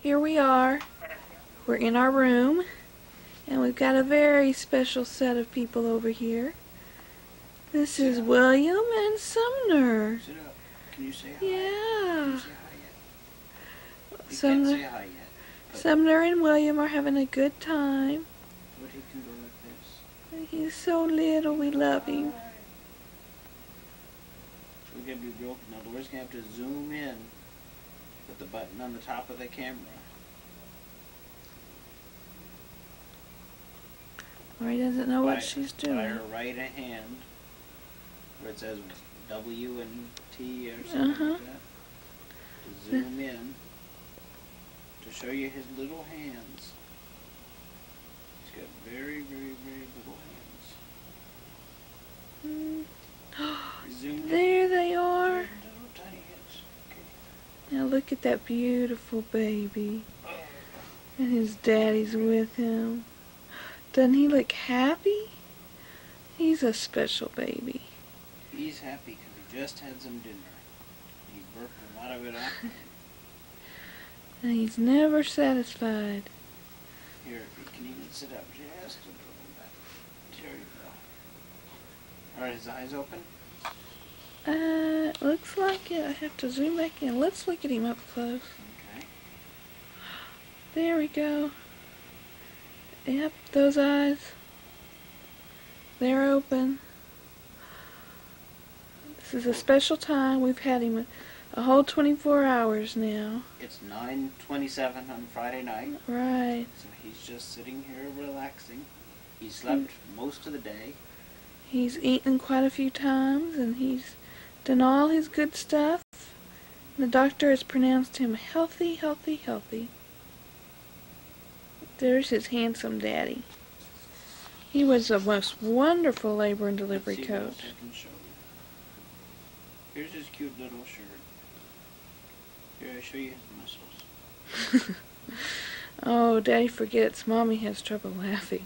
here we are. We're in our room, and we've got a very special set of people over here. This is William and Sumner. Sit up. Can you say hi? Yeah. Can you say hi yet? Sumner- say hi. Sumner and William are having a good time. But he can go like this. He's so little, we love him. We're gonna be real. Now Laura's gonna have to zoom in with the button on the top of the camera. Or he doesn't know what By- she's By doing. her right hand, where it says W and T or something Uh-huh. like that. To zoom in to show you his little hands. He's got very, very, very little hands. Mm. Zoom in. There they are. Little tiny hands. Okay. Now look at that beautiful baby. And his daddy's with him. Doesn't he look happy? He's a special baby. He's happy because he just had some dinner. He burped a lot of it up. And he's never satisfied. Here, you can even sit up just a little bit. There you go. Alright, his eyes open? Uh, looks like it. I have to zoom back in. Let's look at him up close. Okay. There we go. Yep, those eyes. They're open. This is a special time. We've had him a whole 24 hours now. It's 9.27 on Friday night, Right. so he's just sitting here relaxing. He slept most of the day. He's eaten quite a few times and he's done all his good stuff. The doctor has pronounced him healthy, healthy, healthy. There's his handsome daddy. He was the most wonderful labor and delivery Let's see what coach. else I can show you. Here's his cute little shirt. Here, I show you his muscles. Oh, Daddy forgets Mommy has trouble laughing.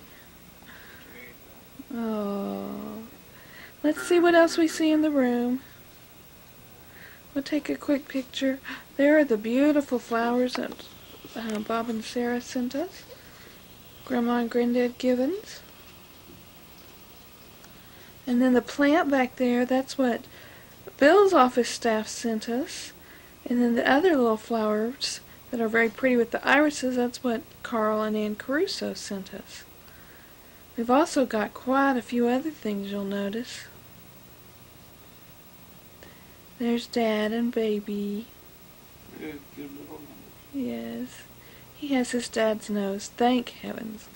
There you go. Oh. Let's see what else we see in the room. We'll take a quick picture. There are the beautiful flowers that uh, Bob and Sarah sent us. Grandma and Granddad Gibbons. And then the plant back there, that's what Bill's office staff sent us. And then the other little flowers that are very pretty with the irises, that's what Carl and Ann Caruso sent us. We've also got quite a few other things you'll notice. There's Dad and Baby. Yes. He has his dad's nose. Thank heavens.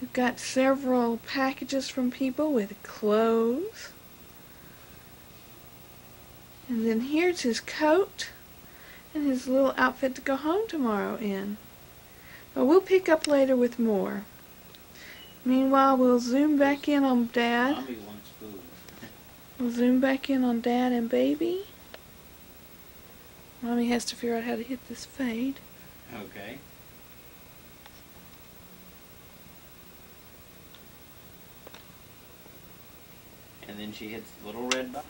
We've got several packages from people with clothes. And then here's his coat and his little outfit to go home tomorrow in. But we'll pick up later with more. Meanwhile, we'll zoom back in on Dad. Mommy wants food. We'll zoom back in on Dad and Baby. Mommy has to figure out how to hit this fade. Okay. And then she hits the little red button.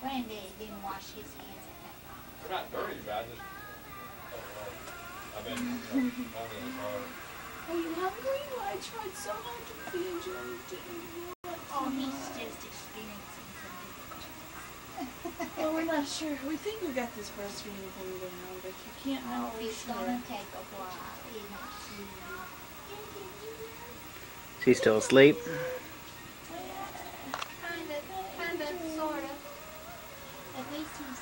Granddad didn't wash his hands at that time. They're not dirty, but I just, uh, I've been, uh, you know, only as hard. Are you hungry? Well, I tried so hard to feed you and you didn't Oh, he's just experiencing some difficulties. Well, we're not sure. We think we got this breastfeeding thing down, but you can't know Oh, for it's sure. gonna take a while, isn't it. She's still asleep. Kinda, kinda, sorta. At least he's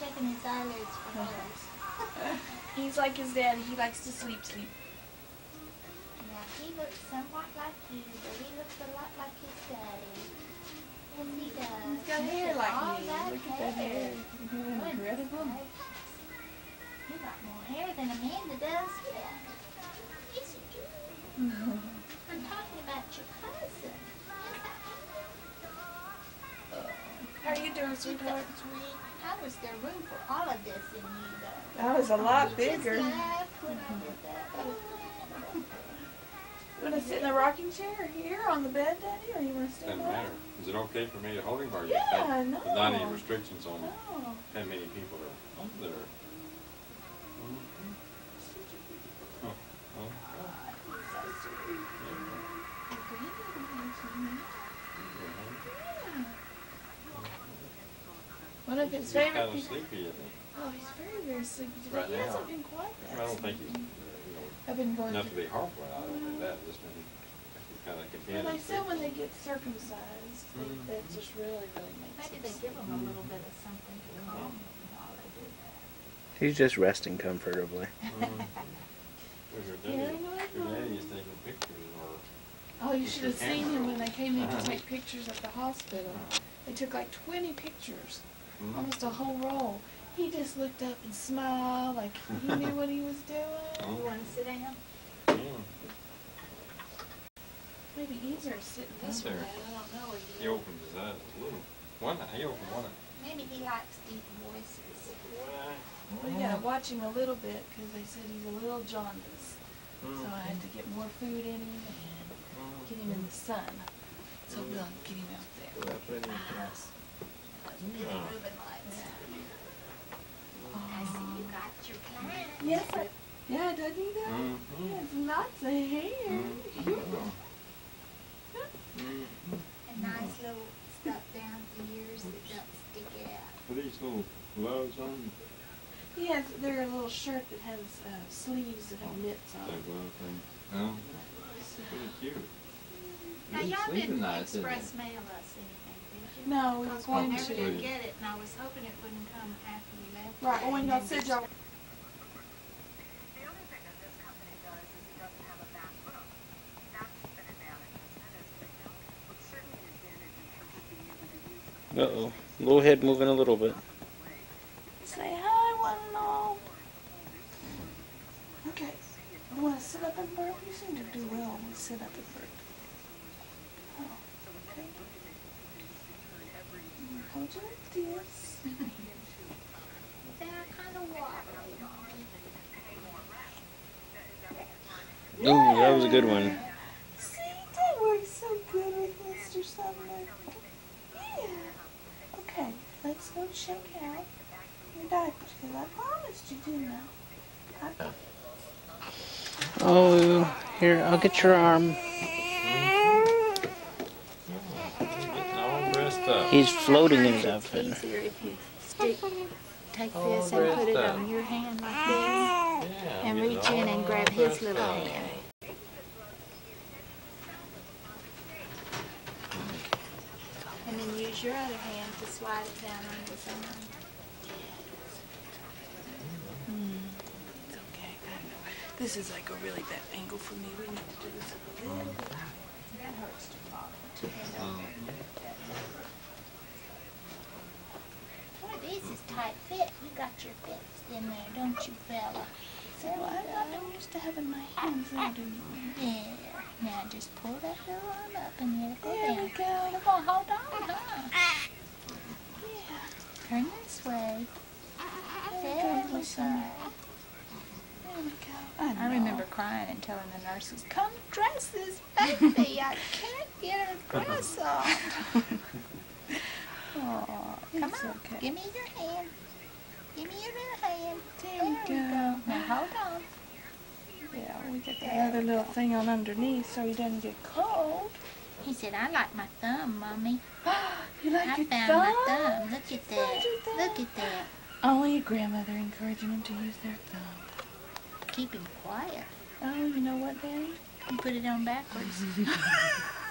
checking his eyelids for holes. He's like his daddy. He likes to sleep, sleep. Now, he looks somewhat like you, but he looks a lot like his daddy. Yes, he does. He's got Look hair like that Look at that hair. Isn't that incredible? You got more hair than Amanda does yet. Yes, you do. I'm talking about your cousin. Uh, how are you doing, sweetheart? Sweet. How was there room for all of this in you, though? That was a lot You bigger. Just laughed when I did that. You want to sit in the rocking chair or here on the bed, Daddy, or you want to stand Doesn't up? matter. Is it okay for me to hold him or you Yeah, think? I There's not any restrictions on No. how many people are on there. Mhm. Oh, oh. One of his He's favorite kind of sleepy, isn't he? Oh, he's very, very sleepy today. Right he now. hasn't been quite that I don't think he's, you know, I've been going not to to be harmful, I don't think that, just maybe kind of content. Well, they said when they get circumcised, they, Mhm. that just really, really makes Maybe them they give them a little bit of something to calm them while they do that. He's just resting comfortably. Mhm. Well, your Yeah, I your know. daddy is taking pictures or, Oh, you should have seen him when they came in to Uh-huh. take pictures at the hospital. They took like 20 pictures, Mhm. almost a whole roll. He just looked up and smiled like he knew what he was doing. Oh. You wanna sit down? yeah. Maybe easier sitting this way. There. I don't know. He opens his eyes a little. One, eye- he opened one. eye. Maybe he likes deep voices. We gotta watch him a little bit because they said he's a little jaundiced. So I had to get more food in him and get him in the sun. So we'll get him out there. Yes. Billy Rubin lights. I see you got your plan. Yes, I, yeah, doesn't he though? Mhm. He has lots of hair. Mhm. And nice little stuff down the ears that don't stick out. Are these little gloves on? He has, they're a little shirt that has uh, sleeves that have knits on That glove thing. Oh, pretty cute. Now, y'all didn't nice, express mail us anything, did you? No, we were Because we going never to. did get it, and I was hoping it wouldn't come after we left. Right, well, when y'all said y'all, The other thing that this company does is it doesn't have a back room. That's an advantage, isn't it? As we know, it's certainly an advantage in terms of being able to use Uh oh. Little head moving a little bit. say hi, one and all. Okay. You want to sit up and burp? You seem to do well when you sit up and burp. Oh, okay. Hold you like this. Kind of wobbly. Ooh, that was a good one. See, that works so good with Mr. Sumner. Yeah. Okay, let's go check out your diapers, because I promised you, didn't I? I Oh, here, I'll get your arm. Getting all dressed up. He's floating in his It's easier if you stick, take this and put it on your hand like this, and reach in and grab his little hand. And then use your other hand to slide it down on his arm. Hmm. It's okay. I know. This is like a really bad angle for me. We need to do this a little bit. That hurts to follow. Boy, this is tight fit. You got your fits in there, don't you, fella? There Well, I'm not go. used to having my hands there, do you? There. Now just pull that little arm up and let it go There down. we go. You're gonna hold on, huh? Turn this way. There we go. There we go. I, I remember crying and telling the nurses, "Come dress this baby. I can't get her dress on." oh, come It's on. okay. Give me your hand. Give me your little hand. There we go. Now hold on. Yeah, we get that other little thing on underneath so he doesn't get cold. He said, "I like my thumb, mommy. You like I your found thumb? my thumb. Look at that. Thumb? Look at that. Only a grandmother encouraging him to use their thumb. Keep him quiet. Oh, you know what, Daddy? You put it on backwards."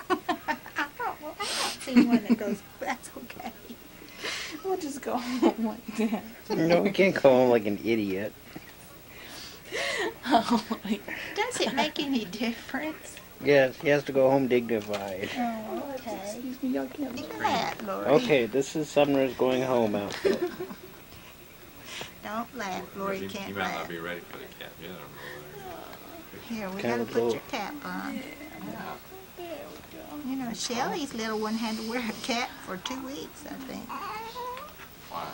I thought, well, I haven't seen one that goes. That's okay. We'll just go home like that. No, we can't call him like an idiot. Oh my Does it make any difference? Yes, he has to go home dignified. Oh, okay. Excuse me, y'all can't Look look. at that, Lori. Okay, this is Sumner's going home outfit. Don't laugh, Lori. He- Can't He might laugh. not be ready for the cap yet, I don't know. Here, we Kinda gotta put cool. your cap on. There we go. You know, Shelly's little one had to wear a cap for two weeks, I think, Why?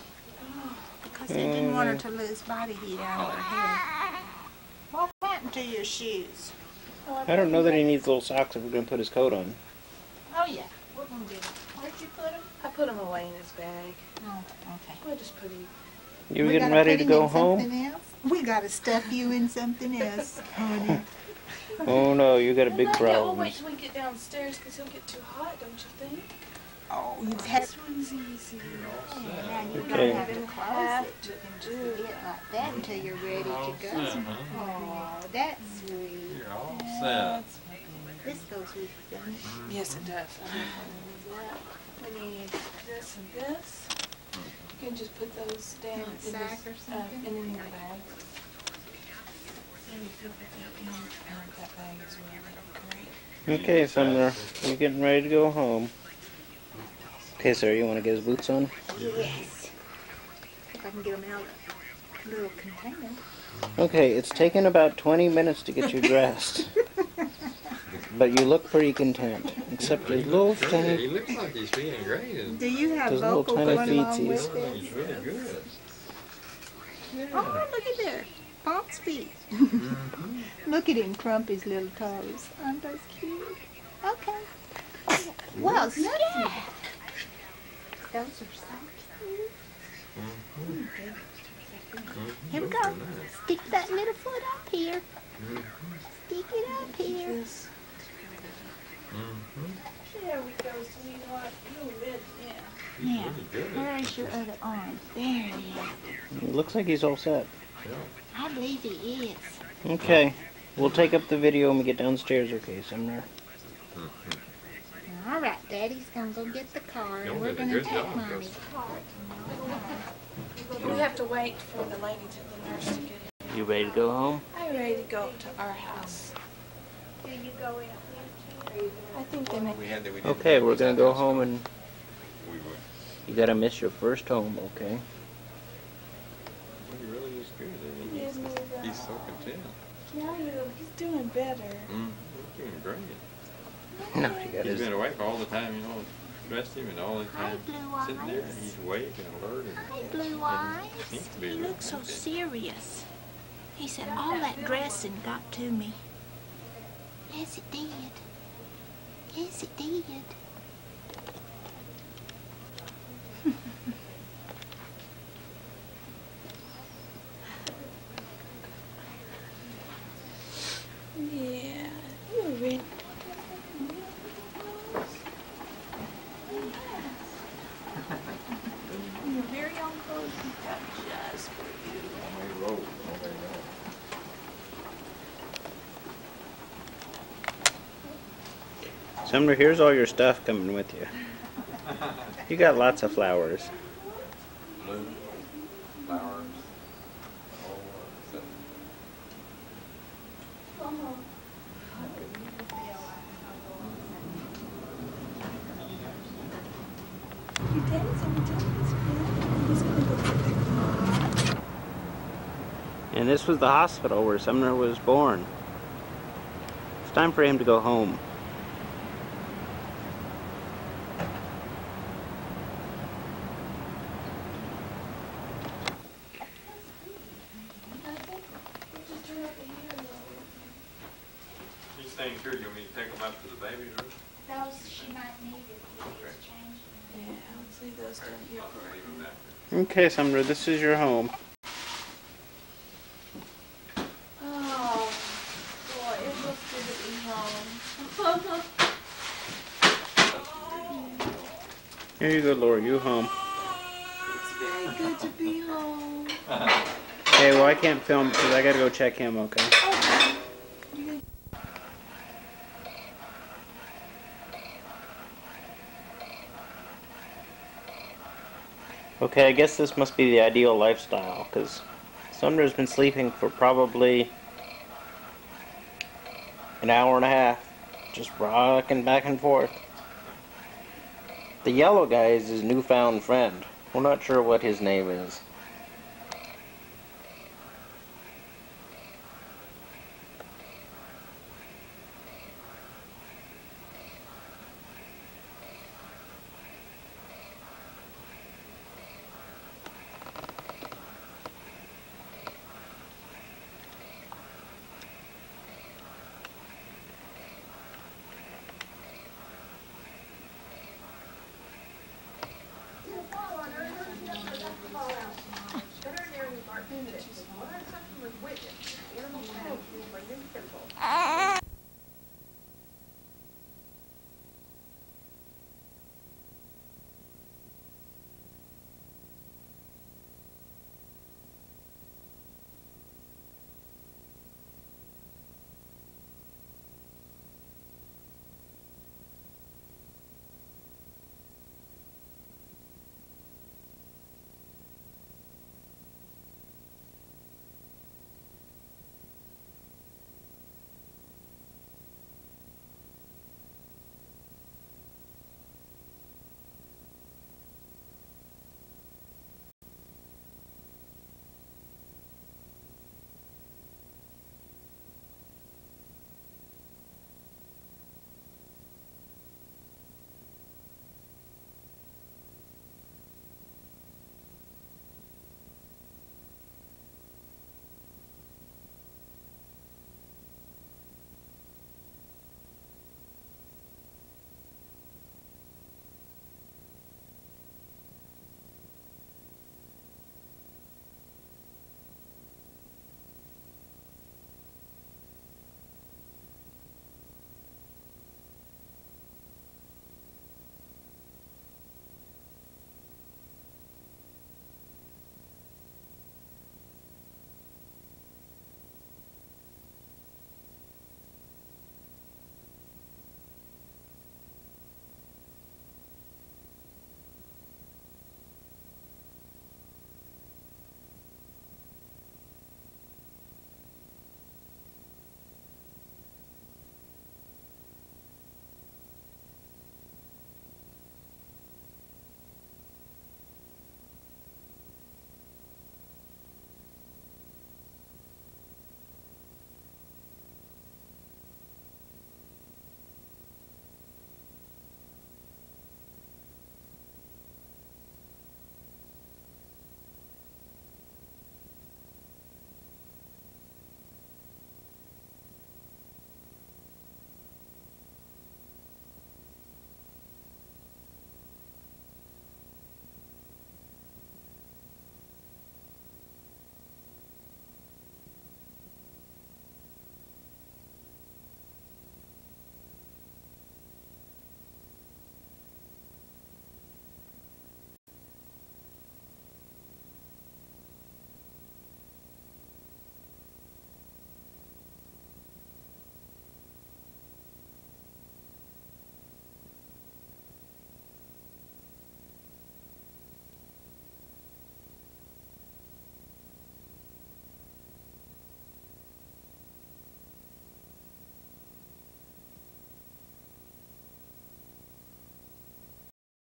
because they didn't want her to lose body heat out of her head. What happened to your shoes? I don't know that he needs little socks if we're gonna put his coat on. Oh, yeah. We're gonna get him. Where'd you put him? I put him away in his bag. Oh, okay. We'll just put him. You We getting gotta ready put to him go in home? something else? We gotta stuff you in something else, honey. Oh no, you got a big We'll wait problem. till we get downstairs because he'll get too hot, don't you think? Oh, you've oh, had. This one's easy. Now oh, you Okay. don't have to close it. You can do just sit like that until you're ready to go. Oh, that's sweet. You're. That's This goes with it. Yes, it does. I definitely need that. We need this and this. You can just put those down In this, or uh, in your bag. Maybe put that in that bag as well. That'd be great. Okay, Sumner, you getting ready to go home? Okay, sir, you want to get his boots on? Yes. If I can get them out of the little container. Okay, it's taken about 20 minutes to get you dressed, but you look pretty content, except his little He tiny. looks like he's feeling great. Do you have Those little vocal tiny going along with oh, it? He's really good. Oh, look at there. Pomp's feet. Mm-hmm. look at him crump his little toes. Aren't those cute? Okay. Well, yeah. Those are so mm-hmm. cute. Here we go. Mm-hmm. Stick that little foot up here. Stick it up here. This. There we go, so you know what? You're ready Yeah. really. Where's your other arm? There he is. It looks like he's all set. I believe he is. Okay, we'll take up the video when we get downstairs, okay, Sumner? All right, Daddy's gonna go get the car, and we're gonna take job, Mommy's car. We have to wait for the lady to the nurse to get in. You ready to go home? I'm ready to go to our house. Do you go in? I think they make We had that we did Okay, we're was gonna at go house. home and We would. you gotta miss your first home, okay? Well, he really is good. I mean, Yes, he's, he's so content. Yeah, you- he's doing better. Mm, he's doing great. No, you got He's his. been awake all the time, you know, dressed him and all the Hi, time Blue sitting there. Eyes. He's awake and alert. And, Hi, Blue Eyes. seems to be He really looks so content. serious. He said all that dressing got to me. Yes, it did. Yes, it did. Yeah, you're ready. Your very own clothes we got just for you. Sumner, here's all your stuff coming with you. You got lots of flowers. Blue, flowers, all Your daddy's gonna tell you he's gonna go get the And this was the hospital where Sumner was born. It's time for him to go home. He's staying here. You want me to take him up to the baby's room? Those she might need if he gets changed. Yeah, let's leave those down here I'll for leave him back there. Okay, Sumner, this is your home. Oh, boy, it feels good to be home. Here you go, Laura, you home. It's very good to be home. Okay, well, I can't film because I gotta go check him, okay? Oh, Okay, I guess this must be the ideal lifestyle because Sumner's been sleeping for probably an hour and a half, just rocking back and forth. The yellow guy is his newfound friend. We're not sure what his name is.